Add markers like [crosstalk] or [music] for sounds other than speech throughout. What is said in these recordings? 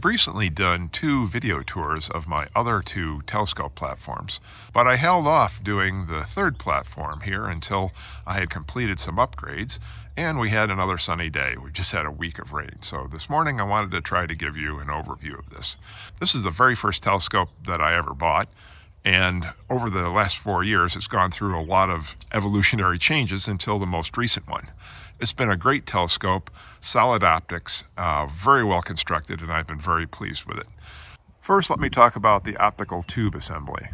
I've recently done two video tours of my other two telescope platforms, but I held off doing the third platform here until I had completed some upgrades and we had another sunny day. We just had a week of rain. So this morning I wanted to try to give you an overview of this. This is the very first telescope that I ever bought. And over the last four years, it's gone through a lot of evolutionary changes until the most recent one. It's been a great telescope, solid optics, uh, very well constructed, and I've been very pleased with it. First, let me talk about the optical tube assembly.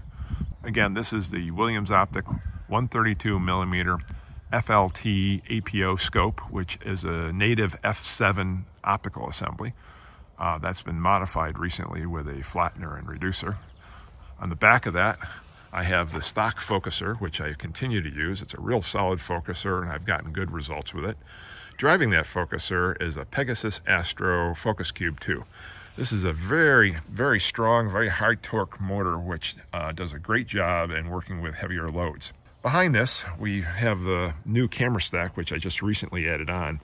Again, this is the Williams Optic 132 millimeter FLT APO scope, which is a native F7 optical assembly. Uh, that's been modified recently with a flattener and reducer. On the back of that, I have the stock focuser, which I continue to use. It's a real solid focuser, and I've gotten good results with it. Driving that focuser is a Pegasus Astro Focus Cube 2. This is a very, very strong, very high torque motor, which uh, does a great job in working with heavier loads. Behind this, we have the new camera stack, which I just recently added on.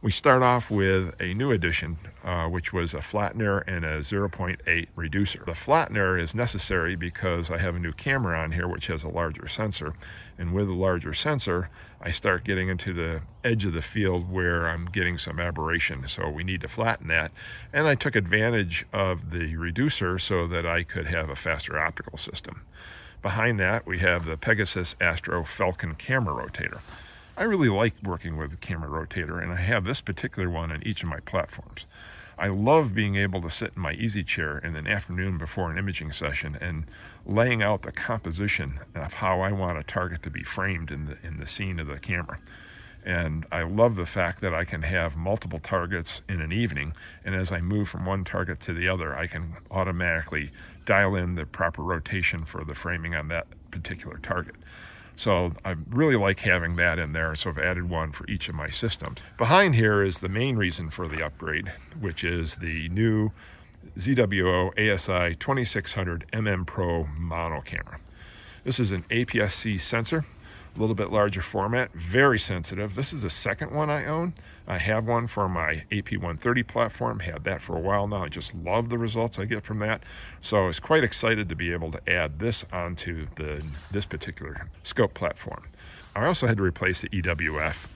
We start off with a new addition, uh, which was a flattener and a 0.8 reducer. The flattener is necessary because I have a new camera on here which has a larger sensor. And with a larger sensor, I start getting into the edge of the field where I'm getting some aberration. So we need to flatten that. And I took advantage of the reducer so that I could have a faster optical system. Behind that, we have the Pegasus Astro Falcon camera rotator. I really like working with the camera rotator, and I have this particular one on each of my platforms. I love being able to sit in my easy chair in an afternoon before an imaging session and laying out the composition of how I want a target to be framed in the, in the scene of the camera. And I love the fact that I can have multiple targets in an evening. And as I move from one target to the other, I can automatically dial in the proper rotation for the framing on that particular target. So I really like having that in there. So I've added one for each of my systems. Behind here is the main reason for the upgrade, which is the new ZWO ASI 2600 MM Pro mono camera. This is an APS-C sensor a little bit larger format, very sensitive. This is the second one I own. I have one for my AP130 platform, had that for a while now. I just love the results I get from that. So I was quite excited to be able to add this onto the this particular scope platform. I also had to replace the EWF,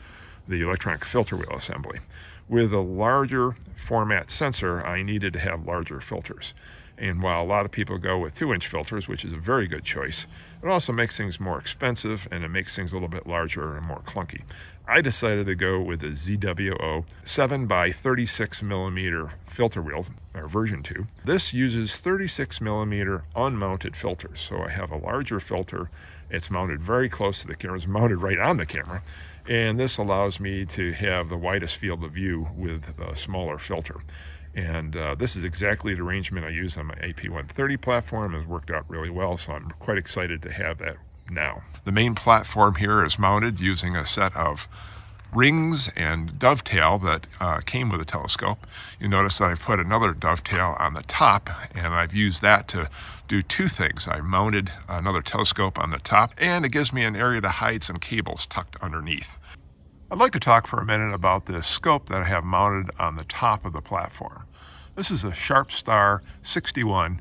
the electronic filter wheel assembly. With a larger format sensor, I needed to have larger filters. And while a lot of people go with two inch filters, which is a very good choice, it also makes things more expensive and it makes things a little bit larger and more clunky. I decided to go with a ZWO 7 by 36 millimeter filter wheel, or version 2. This uses 36 millimeter unmounted filters. So I have a larger filter. It's mounted very close to the camera. It's mounted right on the camera. And this allows me to have the widest field of view with a smaller filter. And uh, this is exactly the arrangement I use on my AP130 platform. It's worked out really well, so I'm quite excited to have that now. The main platform here is mounted using a set of rings and dovetail that uh, came with the telescope. You notice that I've put another dovetail on the top and I've used that to do two things. I mounted another telescope on the top and it gives me an area to hide some cables tucked underneath. I'd like to talk for a minute about this scope that I have mounted on the top of the platform. This is a Sharpstar 61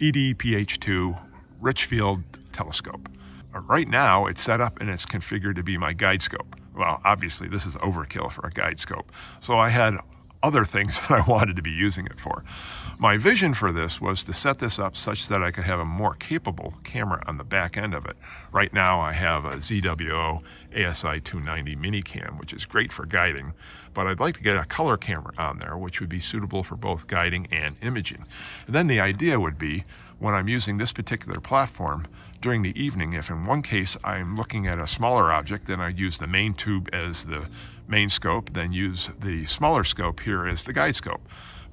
EDPH2 Richfield telescope. Uh, right now, it's set up and it's configured to be my guide scope. Well, obviously, this is overkill for a guide scope. So I had other things [laughs] that I wanted to be using it for. My vision for this was to set this up such that I could have a more capable camera on the back end of it. Right now I have a ZWO ASI 290 mini cam, which is great for guiding, but I'd like to get a color camera on there, which would be suitable for both guiding and imaging. And then the idea would be when I'm using this particular platform during the evening, if in one case I'm looking at a smaller object, then I use the main tube as the main scope, then use the smaller scope here as the guide scope.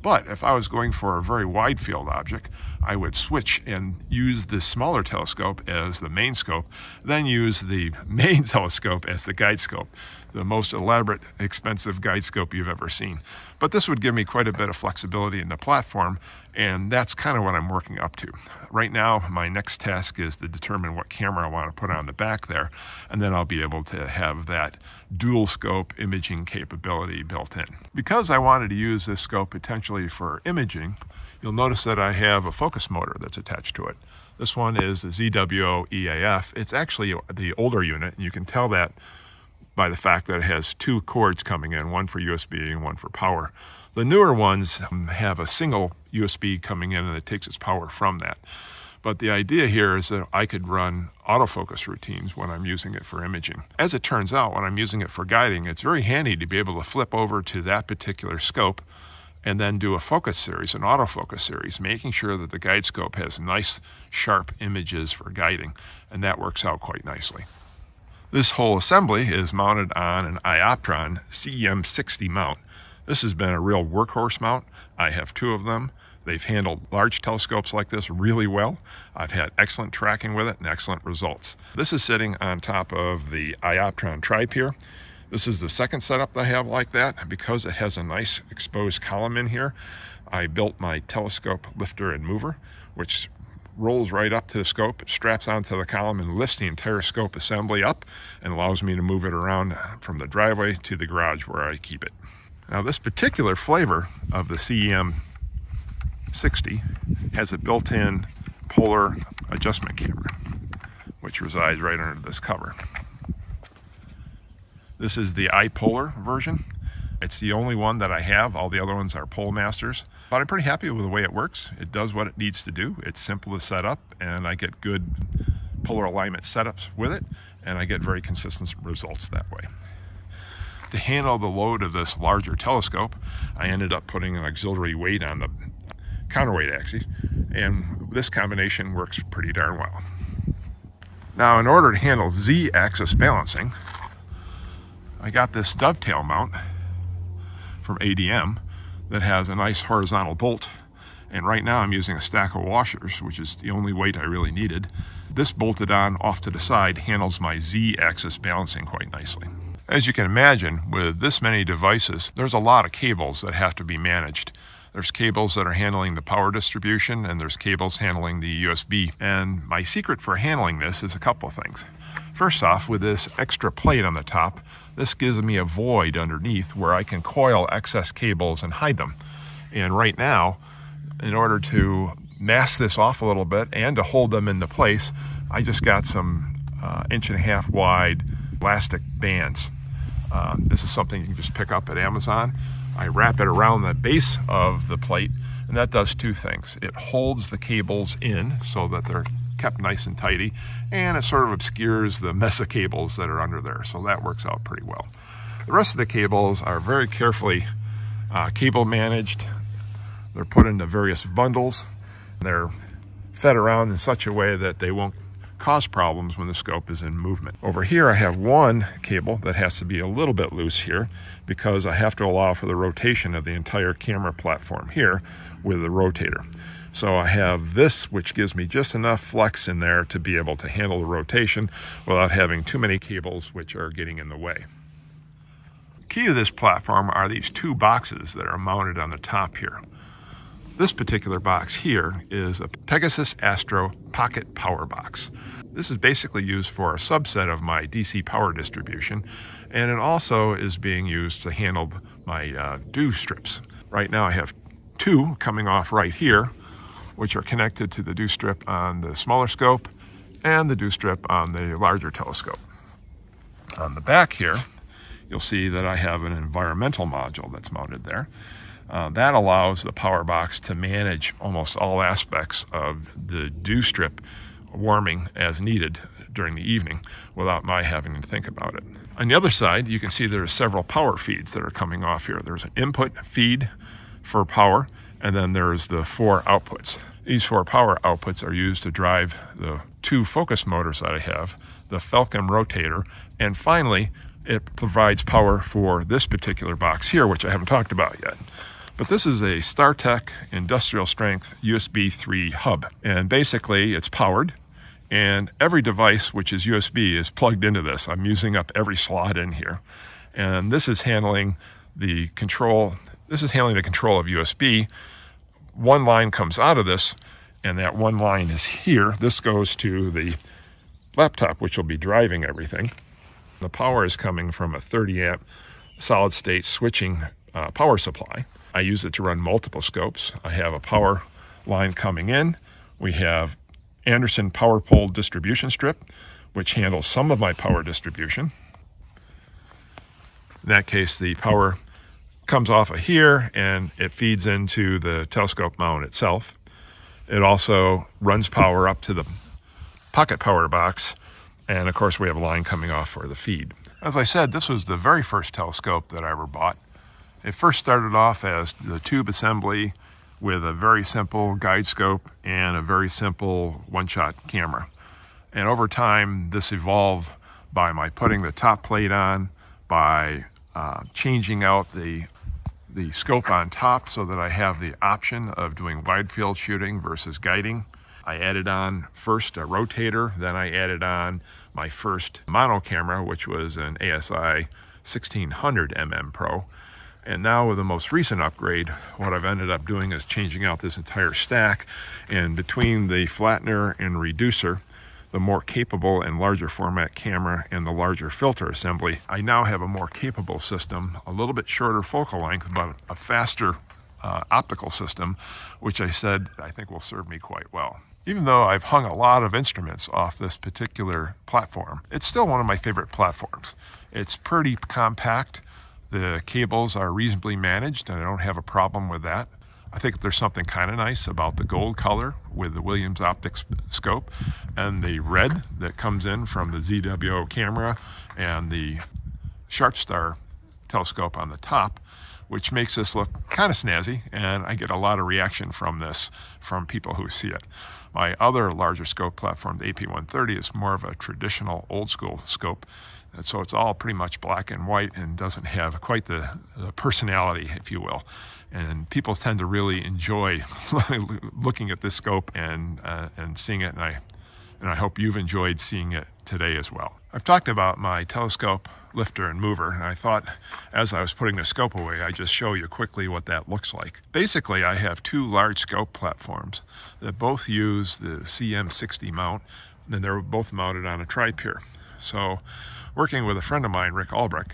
But if I was going for a very wide field object, I would switch and use the smaller telescope as the main scope, then use the [laughs] main telescope as the guide scope, the most elaborate, expensive guide scope you've ever seen. But this would give me quite a bit of flexibility in the platform, and that's kind of what I'm working up to. Right now, my next task is to determine what camera I want to put on the back there, and then I'll be able to have that dual scope imaging capability built in. Because I wanted to use this scope potentially for imaging, you'll notice that I have a focus motor that's attached to it. This one is the ZWO EAF. It's actually the older unit, and you can tell that by the fact that it has two cords coming in, one for USB and one for power. The newer ones um, have a single USB coming in and it takes its power from that. But the idea here is that I could run autofocus routines when I'm using it for imaging. As it turns out, when I'm using it for guiding, it's very handy to be able to flip over to that particular scope and then do a focus series, an autofocus series, making sure that the guide scope has nice, sharp images for guiding, and that works out quite nicely. This whole assembly is mounted on an Ioptron CEM60 mount. This has been a real workhorse mount. I have two of them. They've handled large telescopes like this really well. I've had excellent tracking with it and excellent results. This is sitting on top of the Ioptron Tri-Pier. This is the second setup that I have like that. Because it has a nice exposed column in here, I built my telescope lifter and mover, which rolls right up to the scope, straps onto the column and lifts the entire scope assembly up and allows me to move it around from the driveway to the garage where I keep it. Now this particular flavor of the CEM 60 has a built-in polar adjustment camera, which resides right under this cover. This is the iPolar version. It's the only one that I have. All the other ones are PoleMasters, But I'm pretty happy with the way it works. It does what it needs to do. It's simple to set up, and I get good polar alignment setups with it, and I get very consistent results that way. To handle the load of this larger telescope, I ended up putting an auxiliary weight on the counterweight axis, and this combination works pretty darn well. Now, in order to handle Z-axis balancing, I got this dovetail mount from ADM that has a nice horizontal bolt. And right now I'm using a stack of washers, which is the only weight I really needed. This bolted on off to the side handles my Z-axis balancing quite nicely. As you can imagine, with this many devices, there's a lot of cables that have to be managed. There's cables that are handling the power distribution and there's cables handling the USB. And my secret for handling this is a couple of things. First off, with this extra plate on the top, this gives me a void underneath where I can coil excess cables and hide them. And right now, in order to mask this off a little bit and to hold them into place, I just got some uh, inch and a half wide elastic bands. Uh, this is something you can just pick up at Amazon. I wrap it around the base of the plate, and that does two things. It holds the cables in so that they're kept nice and tidy, and it sort of obscures the mess of cables that are under there, so that works out pretty well. The rest of the cables are very carefully uh, cable managed. They're put into various bundles. And they're fed around in such a way that they won't cause problems when the scope is in movement. Over here I have one cable that has to be a little bit loose here because I have to allow for the rotation of the entire camera platform here with the rotator. So I have this, which gives me just enough flex in there to be able to handle the rotation without having too many cables which are getting in the way. Key to this platform are these two boxes that are mounted on the top here. This particular box here is a Pegasus Astro Pocket Power Box. This is basically used for a subset of my DC power distribution, and it also is being used to handle my uh, dew strips. Right now I have two coming off right here, which are connected to the dew strip on the smaller scope and the dew strip on the larger telescope. On the back here, you'll see that I have an environmental module that's mounted there. Uh, that allows the power box to manage almost all aspects of the dew strip warming as needed during the evening without my having to think about it. On the other side, you can see there are several power feeds that are coming off here. There's an input feed for power, and then there's the four outputs. These four power outputs are used to drive the two focus motors that I have, the Falcon rotator, and finally, it provides power for this particular box here, which I haven't talked about yet. But this is a StarTech industrial strength USB 3 hub. And basically it's powered and every device which is USB is plugged into this. I'm using up every slot in here. And this is handling the control, this is handling the control of USB. One line comes out of this and that one line is here. This goes to the laptop, which will be driving everything. The power is coming from a 30 amp solid state switching uh, power supply. I use it to run multiple scopes. I have a power line coming in. We have Anderson power pole distribution strip, which handles some of my power distribution. In that case, the power comes off of here and it feeds into the telescope mount itself. It also runs power up to the pocket power box. And of course, we have a line coming off for the feed. As I said, this was the very first telescope that I ever bought. It first started off as the tube assembly with a very simple guide scope and a very simple one-shot camera. And over time, this evolved by my putting the top plate on, by uh, changing out the the scope on top so that I have the option of doing wide field shooting versus guiding. I added on first a rotator, then I added on my first mono camera, which was an ASI 1600 mm Pro. And now with the most recent upgrade, what I've ended up doing is changing out this entire stack. And between the flattener and reducer, the more capable and larger format camera and the larger filter assembly, I now have a more capable system, a little bit shorter focal length, but a faster uh, optical system, which I said I think will serve me quite well. Even though I've hung a lot of instruments off this particular platform, it's still one of my favorite platforms. It's pretty compact. The cables are reasonably managed and I don't have a problem with that. I think there's something kind of nice about the gold color with the Williams optics scope and the red that comes in from the ZWO camera and the Sharpstar telescope on the top, which makes this look kind of snazzy. And I get a lot of reaction from this from people who see it. My other larger scope platform, the AP130, is more of a traditional old school scope. And so it's all pretty much black and white and doesn't have quite the, the personality, if you will and people tend to really enjoy [laughs] looking at this scope and uh, and seeing it and I and I hope you've enjoyed seeing it today as well. I've talked about my telescope lifter and mover and I thought as I was putting the scope away I'd just show you quickly what that looks like. Basically I have two large scope platforms that both use the CEM60 mount and they're both mounted on a tri-pier. So working with a friend of mine Rick Albrecht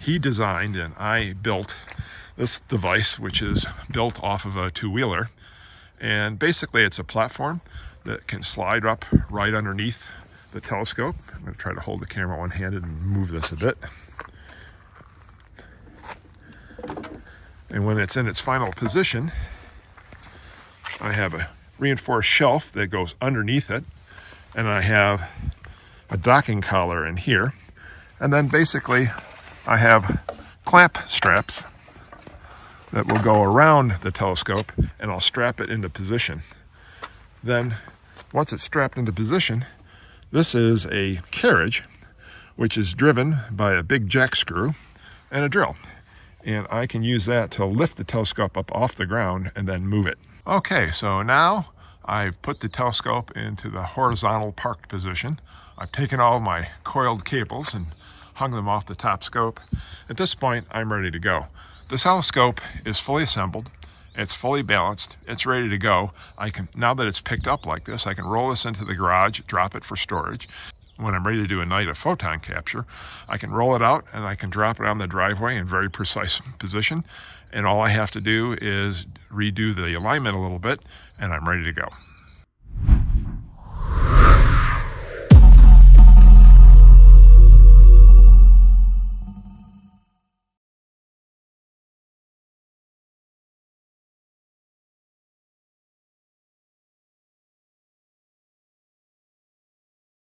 he designed and I built this device, which is built off of a two-wheeler. And basically it's a platform that can slide up right underneath the telescope. I'm gonna try to hold the camera one-handed and move this a bit. And when it's in its final position, I have a reinforced shelf that goes underneath it. And I have a docking collar in here. And then basically I have clamp straps that will go around the telescope and I'll strap it into position. Then once it's strapped into position, this is a carriage which is driven by a big jack screw and a drill. And I can use that to lift the telescope up off the ground and then move it. Okay, so now I've put the telescope into the horizontal parked position. I've taken all my coiled cables and hung them off the top scope. At this point, I'm ready to go. The telescope is fully assembled. It's fully balanced. It's ready to go. I can now that it's picked up like this, I can roll this into the garage, drop it for storage. When I'm ready to do a night of photon capture, I can roll it out and I can drop it on the driveway in very [laughs] precise position. And all I have to do is redo the alignment a little bit and I'm ready to go.